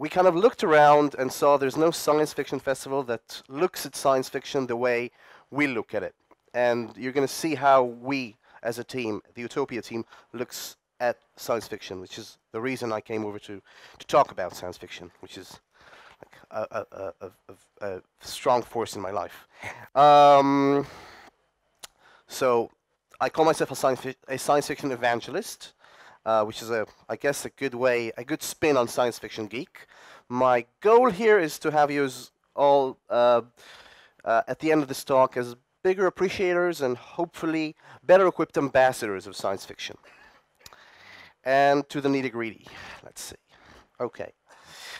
we kind of looked around and saw there's no science fiction festival that looks at science fiction the way we look at it. And you're going to see how we, as a team, the Utopia team, looks at science fiction, which is the reason I came over to, to talk about science fiction, which is like a, a, a, a, a strong force in my life. Um, so I call myself a science, a science fiction evangelist, uh, which is a, I guess, a good way, a good spin on science fiction geek. My goal here is to have you all uh, uh, at the end of this talk as bigger appreciators and hopefully better equipped ambassadors of science fiction. And to the nitty gritty, let's see. Okay,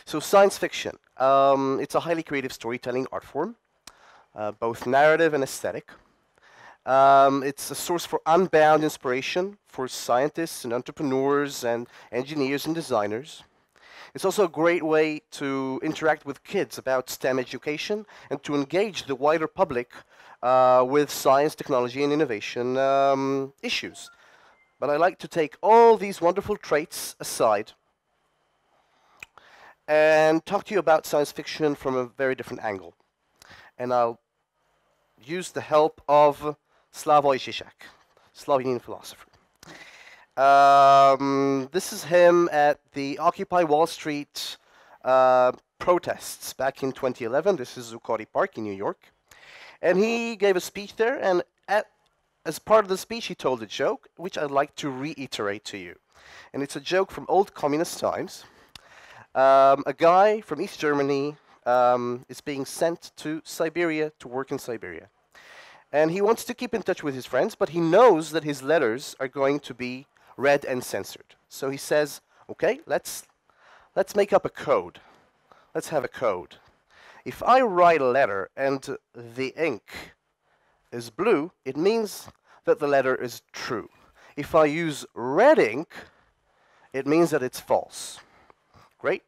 so science fiction. Um, it's a highly creative storytelling art form, uh, both narrative and aesthetic. Um, it's a source for unbound inspiration for scientists and entrepreneurs and engineers and designers. It's also a great way to interact with kids about STEM education and to engage the wider public uh, with science, technology, and innovation um, issues. But I like to take all these wonderful traits aside and talk to you about science fiction from a very different angle. And I'll use the help of Slavoj Žižek, Slovenian philosopher. Um, this is him at the Occupy Wall Street uh, protests back in 2011. This is Zuccotti Park in New York. And he gave a speech there, and at, as part of the speech, he told a joke, which I'd like to reiterate to you. And it's a joke from old communist times. Um, a guy from East Germany um, is being sent to Siberia to work in Siberia. And he wants to keep in touch with his friends, but he knows that his letters are going to be read and censored. So he says, okay, let's, let's make up a code. Let's have a code. If I write a letter and the ink is blue, it means that the letter is true. If I use red ink, it means that it's false. Great.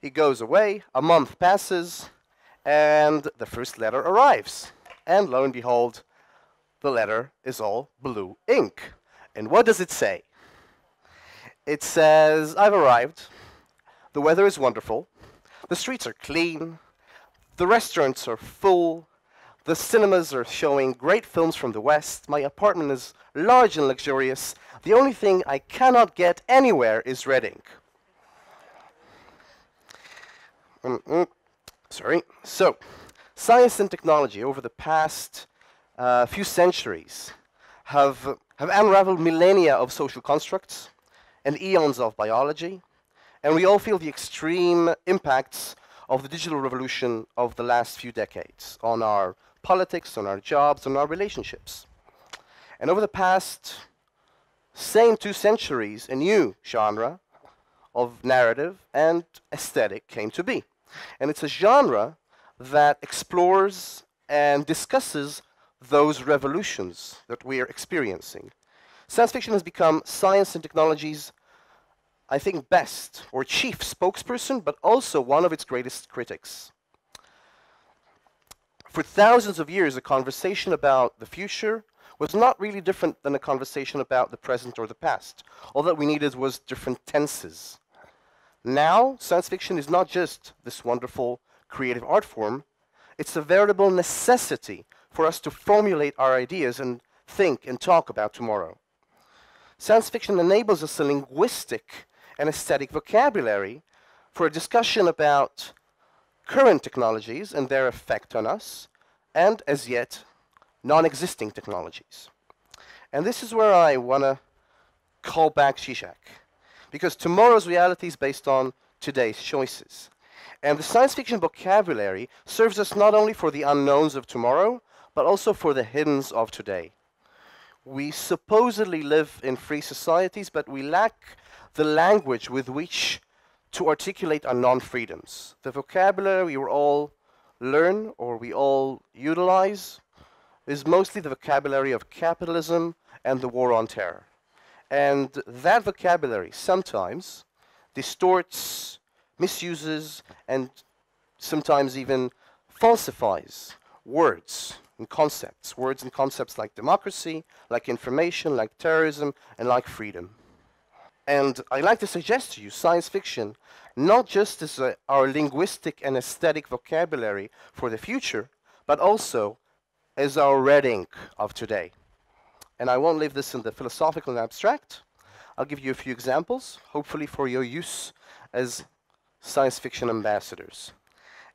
He goes away, a month passes, and the first letter arrives. And lo and behold, the letter is all blue ink. And what does it say? It says, I've arrived. The weather is wonderful. The streets are clean. The restaurants are full. The cinemas are showing great films from the West. My apartment is large and luxurious. The only thing I cannot get anywhere is red ink. Mm-mm. Sorry. So, science and technology over the past uh, few centuries have, have unraveled millennia of social constructs and eons of biology, and we all feel the extreme impacts of the digital revolution of the last few decades on our politics, on our jobs, on our relationships. And over the past same two centuries, a new genre of narrative and aesthetic came to be. And it's a genre that explores and discusses those revolutions that we are experiencing. Science fiction has become science and technology's, I think, best or chief spokesperson, but also one of its greatest critics. For thousands of years, a conversation about the future was not really different than a conversation about the present or the past. All that we needed was different tenses. Now, science fiction is not just this wonderful creative art form, it's a veritable necessity for us to formulate our ideas and think and talk about tomorrow. Science fiction enables us a linguistic and aesthetic vocabulary for a discussion about current technologies and their effect on us, and as yet, non existing technologies. And this is where I want to call back Zizek because tomorrow's reality is based on today's choices. And the science fiction vocabulary serves us not only for the unknowns of tomorrow, but also for the hiddens of today. We supposedly live in free societies, but we lack the language with which to articulate our non freedoms. The vocabulary we all learn or we all utilize is mostly the vocabulary of capitalism and the war on terror. And that vocabulary sometimes distorts, misuses, and sometimes even falsifies words and concepts. Words and concepts like democracy, like information, like terrorism, and like freedom. And I'd like to suggest to you science fiction not just as a, our linguistic and aesthetic vocabulary for the future, but also as our red ink of today. And I won't leave this in the philosophical and abstract. I'll give you a few examples, hopefully for your use as science fiction ambassadors.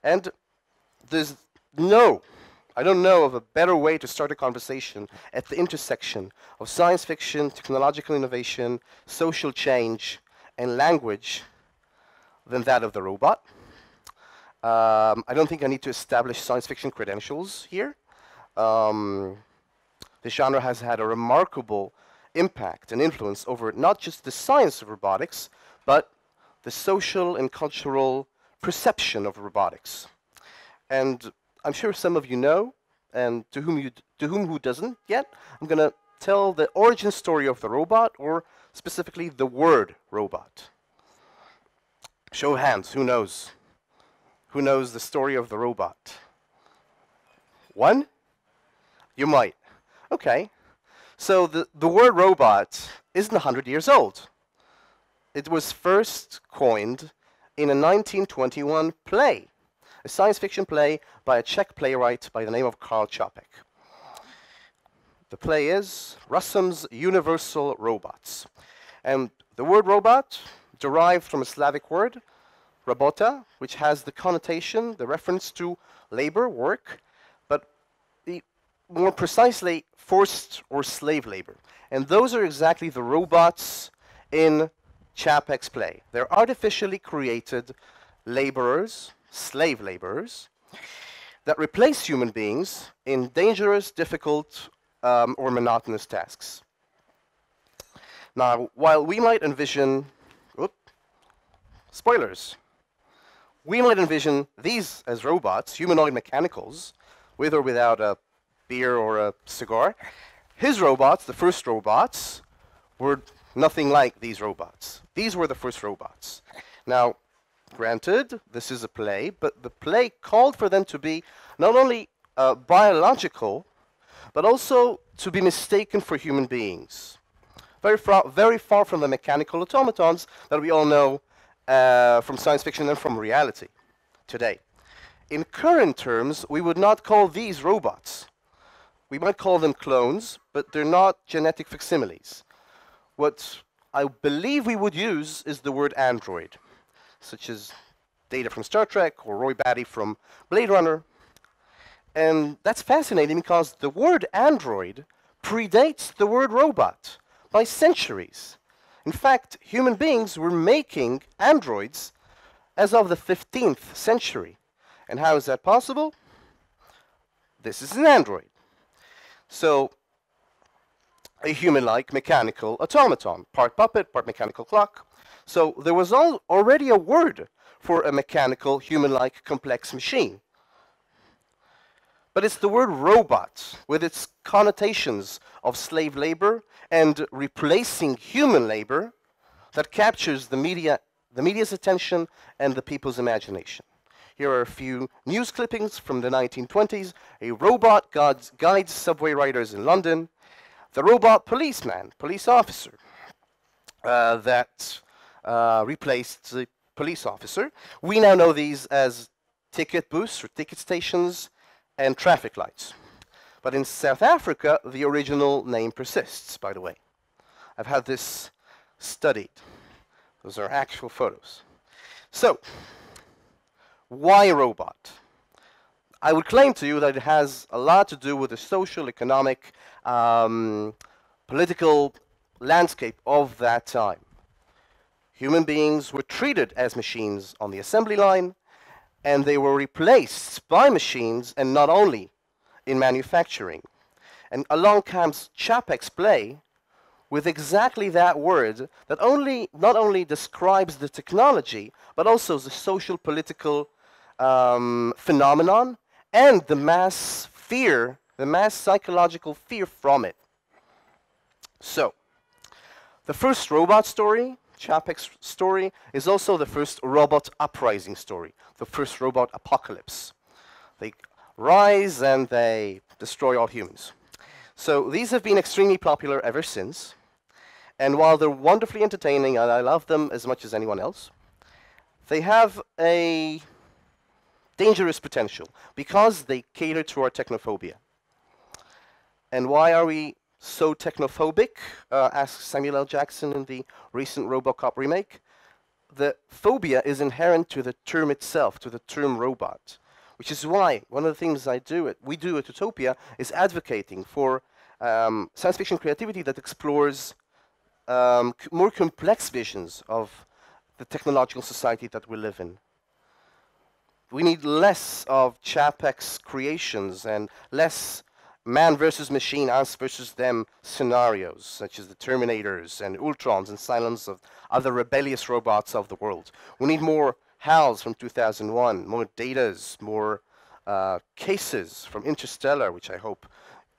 And there's no, I don't know of a better way to start a conversation at the intersection of science fiction, technological innovation, social change, and language than that of the robot. Um, I don't think I need to establish science fiction credentials here. Um, the genre has had a remarkable impact and influence over not just the science of robotics, but the social and cultural perception of robotics. And I'm sure some of you know, and to whom, you to whom who doesn't yet, I'm going to tell the origin story of the robot, or specifically the word robot. Show of hands, who knows? Who knows the story of the robot? One? You might. Okay. So the, the word robot isn't 100 years old. It was first coined in a 1921 play, a science fiction play by a Czech playwright by the name of Karl Čapek. The play is Rossum's Universal Robots. And the word robot derived from a Slavic word, robota, which has the connotation, the reference to labor, work, but more precisely, forced or slave labor. And those are exactly the robots in Čapek's play. They're artificially created laborers, slave laborers, that replace human beings in dangerous, difficult, um, or monotonous tasks. Now, while we might envision Spoilers. We might envision these as robots, humanoid mechanicals, with or without a beer or a cigar. His robots, the first robots, were nothing like these robots. These were the first robots. Now, granted, this is a play, but the play called for them to be not only uh, biological, but also to be mistaken for human beings. Very far, very far from the mechanical automatons that we all know uh, from science fiction and from reality today. In current terms, we would not call these robots. We might call them clones, but they're not genetic facsimiles. What I believe we would use is the word android, such as Data from Star Trek or Roy Batty from Blade Runner. And that's fascinating because the word android predates the word robot by centuries. In fact, human beings were making androids as of the 15th century. And how is that possible? This is an android. So, a human-like mechanical automaton, part puppet, part mechanical clock. So there was al already a word for a mechanical, human-like complex machine. But it's the word robot, with its connotations of slave labor and replacing human labor, that captures the, media, the media's attention and the people's imagination. Here are a few news clippings from the 1920s. A robot guides, guides subway riders in London. The robot policeman, police officer, uh, that uh, replaced the police officer. We now know these as ticket booths or ticket stations and traffic lights. But in South Africa, the original name persists, by the way. I've had this studied. Those are actual photos. So, why robot? I would claim to you that it has a lot to do with the social, economic, um, political landscape of that time. Human beings were treated as machines on the assembly line, and they were replaced by machines, and not only in manufacturing. And along comes Čapek's play with exactly that word that only, not only describes the technology, but also the social political um, phenomenon and the mass fear, the mass psychological fear from it. So, the first robot story Čapek's story is also the first robot uprising story, the first robot apocalypse. They rise and they destroy all humans. So these have been extremely popular ever since. And while they're wonderfully entertaining, and I love them as much as anyone else, they have a dangerous potential because they cater to our technophobia. And why are we so technophobic? Uh, asks Samuel L. Jackson in the recent Robocop remake. The phobia is inherent to the term itself, to the term robot, which is why one of the things I do, at, we do at Utopia, is advocating for um, science fiction creativity that explores um, more complex visions of the technological society that we live in. We need less of Čapek's creations and less man versus machine, us versus them scenarios, such as the Terminators and Ultrons and Cylons of other rebellious robots of the world. We need more HALs from 2001, more Datas, more uh, cases from Interstellar, which I hope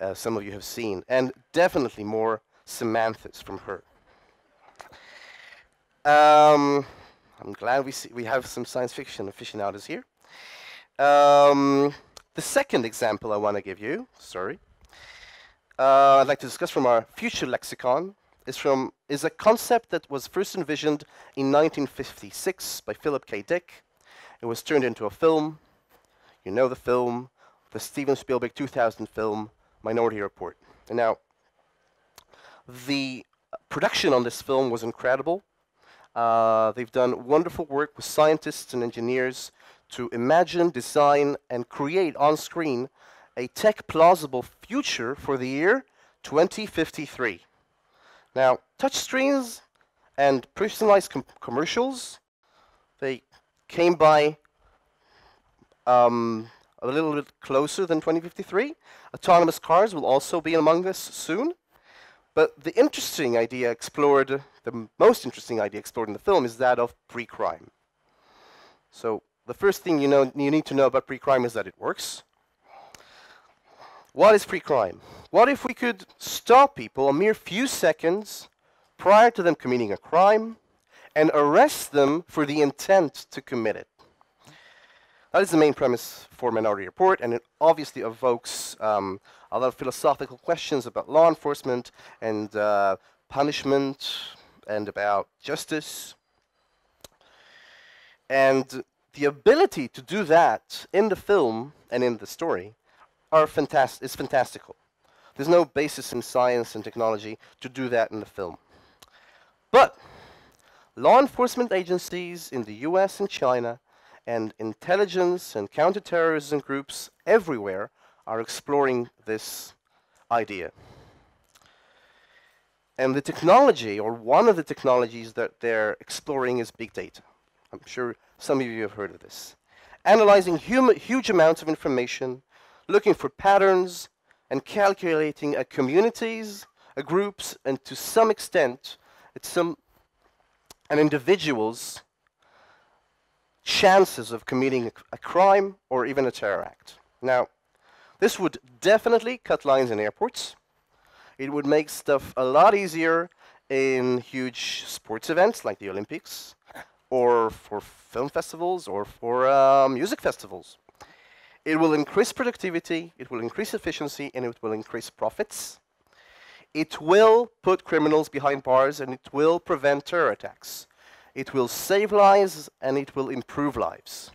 uh, some of you have seen, and definitely more Samanthas from her. Um, I'm glad we see, we have some science fiction aficionados here. Um, the second example I want to give you, sorry, uh, I'd like to discuss from our future lexicon is from is a concept that was first envisioned in 1956 by Philip K. Dick. It was turned into a film. You know the film, the Steven Spielberg 2000 film Minority Report. And now, the production on this film was incredible. Uh, they've done wonderful work with scientists and engineers to imagine, design, and create on screen a tech plausible future for the year 2053. Now, touchscreens and personalized com commercials, they came by um, a little bit closer than 2053. Autonomous cars will also be among us soon. But the interesting idea explored, the most interesting idea explored in the film is that of pre-crime. So the first thing you know you need to know about pre-crime is that it works. What is pre-crime? What if we could stop people a mere few seconds prior to them committing a crime and arrest them for the intent to commit it? That is the main premise for Minority Report, and it obviously evokes um, a lot of philosophical questions about law enforcement and uh, punishment and about justice. And the ability to do that in the film and in the story are fantastic is fantastical. There's no basis in science and technology to do that in the film. But law enforcement agencies in the US and China and intelligence and counterterrorism groups everywhere are exploring this idea. And the technology, or one of the technologies that they're exploring is big data. I'm sure some of you have heard of this. Analyzing huge amounts of information, looking for patterns, and calculating a communities, a groups, and to some extent, it's some an individual's chances of committing a crime or even a terror act. Now, this would definitely cut lines in airports. It would make stuff a lot easier in huge sports events like the Olympics, or for film festivals, or for uh, music festivals. It will increase productivity, it will increase efficiency, and it will increase profits. It will put criminals behind bars, and it will prevent terror attacks. It will save lives, and it will improve lives.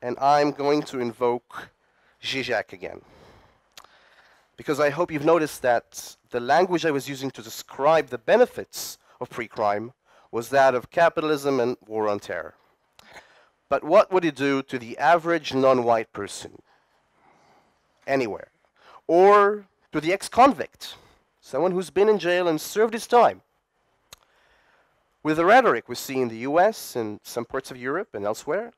And I'm going to invoke Zizek again. Because I hope you've noticed that the language I was using to describe the benefits of pre-crime was that of capitalism and war on terror. But what would it do to the average non-white person anywhere? Or to the ex-convict, someone who's been in jail and served his time? With the rhetoric we see in the US and some parts of Europe and elsewhere,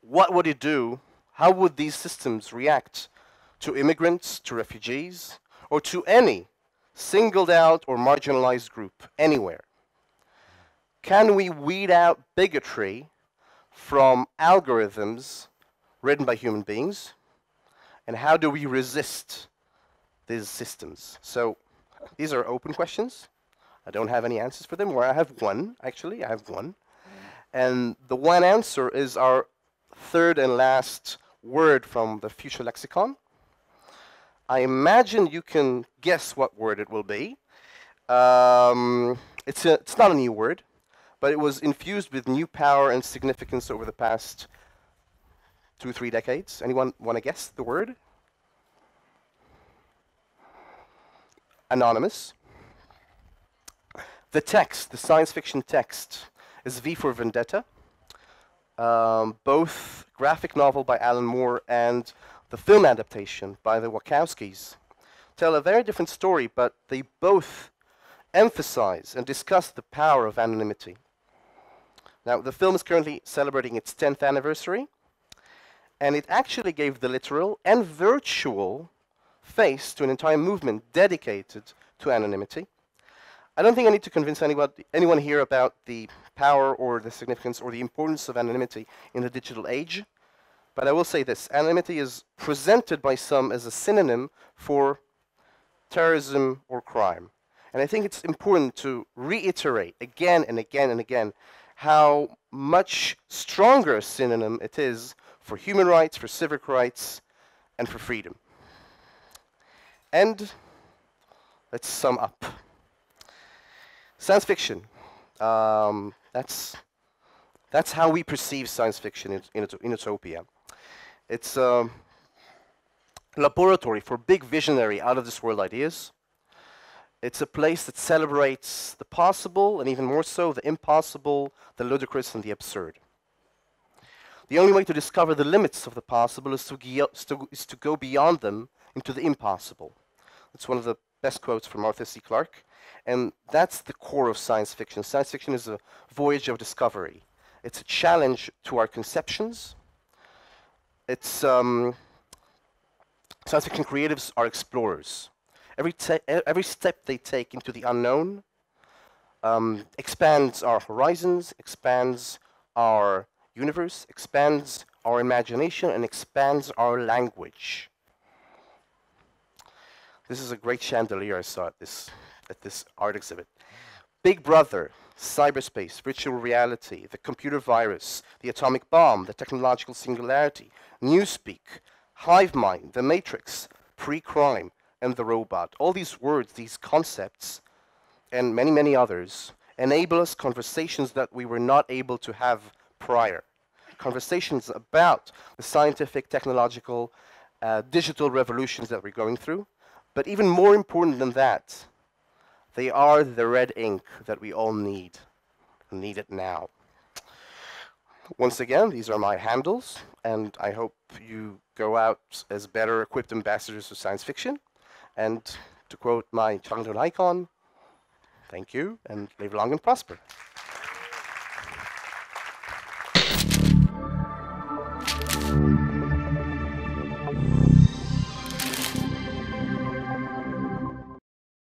what would it do how would these systems react to immigrants, to refugees, or to any singled out or marginalized group anywhere? Can we weed out bigotry from algorithms written by human beings? And how do we resist these systems? So these are open questions. I don't have any answers for them, or I have one, actually, I have one. And the one answer is our third and last word from the future lexicon. I imagine you can guess what word it will be. Um, it's, a, it's not a new word, but it was infused with new power and significance over the past two, three decades. Anyone want to guess the word? Anonymous. The text, the science fiction text, is V for Vendetta. Um, both graphic novel by Alan Moore and the film adaptation by the Wachowskis tell a very different story, but they both emphasize and discuss the power of anonymity. Now, the film is currently celebrating its 10th anniversary, and it actually gave the literal and virtual face to an entire movement dedicated to anonymity. I don't think I need to convince anyone, anyone here about the power or the significance or the importance of anonymity in the digital age, but I will say this anonymity is presented by some as a synonym for terrorism or crime. And I think it's important to reiterate again and again and again how much stronger a synonym it is for human rights, for civic rights, and for freedom. And let's sum up. Science fiction. Um, that's, that's how we perceive science fiction in, in, Utopia. It's a laboratory for big visionary out of this world ideas. It's a place that celebrates the possible and even more so the impossible, the ludicrous, and the absurd. The only way to discover the limits of the possible is to, is to go beyond them into the impossible. It's one of the best quotes from Arthur C. Clarke. And that's the core of science fiction. Science fiction is a voyage of discovery. It's a challenge to our conceptions. It's um, science fiction creatives are explorers. Every, every step they take into the unknown um, expands our horizons, expands our universe, expands our imagination, and expands our language. This is a great chandelier I saw at this, at this art exhibit. Big Brother, cyberspace, virtual reality, the computer virus, the atomic bomb, the technological singularity, Newspeak, Hive Mind, the Matrix, pre-crime, and the robot. All these words, these concepts, and many, many others, enable us conversations that we were not able to have prior. Conversations about the scientific, technological, uh, digital revolutions that we're going through, but even more important than that, they are the red ink that we all need. Need it now. Once again, these are my handles, and I hope you go out as better equipped ambassadors of science fiction. And to quote my childhood icon, thank you, and live long and prosper.